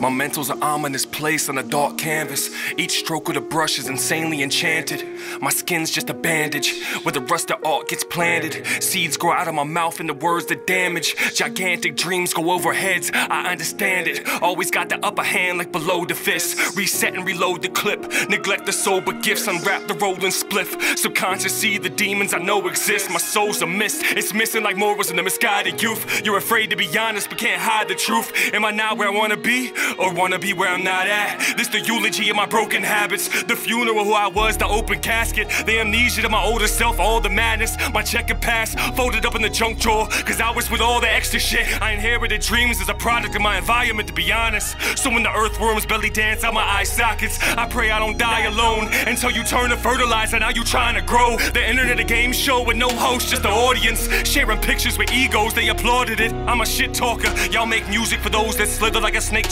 My mental's an ominous place on a dark canvas. Each stroke of the brush is insanely enchanted. My skin's just a bandage where the rust of art gets planted. Seeds grow out of my mouth and the words that damage. Gigantic dreams go over heads, I understand it. Always got the upper hand like below the fist. Reset and reload the clip. Neglect the sober gifts, unwrap the rolling spliff. Subconscious see the demons I know exist. My soul's a mist, it's missing like morals in the misguided youth. You're afraid to be honest but can't hide the truth. Am I not where I wanna be? Or wanna be where I'm not at. This the eulogy of my broken habits, the funeral who I was, the open casket, the amnesia to my older self, all the madness, my checkered past folded up in the junk drawer. Cause I was with all the extra shit. I inherited dreams as a product of my environment, to be honest. So when the earthworms belly dance out my eye sockets, I pray I don't die alone until you turn to fertilizer. Now you trying to grow the internet, a game show with no host, just the audience sharing pictures with egos. They applauded it. I'm a shit talker. Y'all make music for those that slither like a snake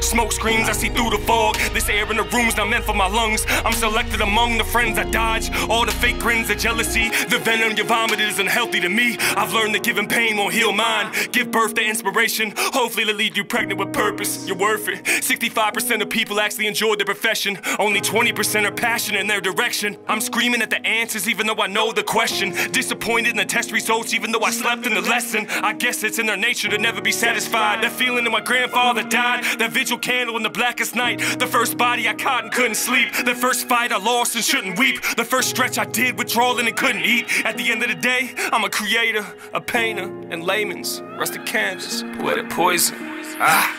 Smoke screens, I see through the fog. This air in the room's not meant for my lungs. I'm selected among the friends I dodge. All the fake grins of jealousy. The venom you vomited is unhealthy to me. I've learned that giving pain won't heal mine. Give birth to inspiration. Hopefully, it'll leave you pregnant with purpose. You're worth it. 65% of people actually enjoy their profession. Only 20% are passionate in their direction. I'm screaming at the answers, even though I know the question. Disappointed in the test results, even though I slept in the lesson. I guess it's in their nature to never be satisfied. That feeling that my grandfather died. That vigil candle in the blackest night. The first body I caught and couldn't sleep. The first fight I lost and shouldn't weep. The first stretch I did withdrawing and couldn't eat. At the end of the day, I'm a creator, a painter, and layman's rusted canvas, poetic poison. Ah,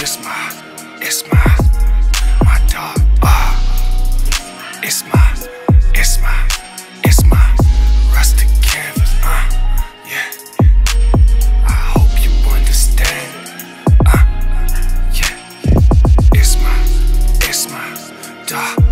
it's my, it's my, my dog. Ah, it's my. doctor.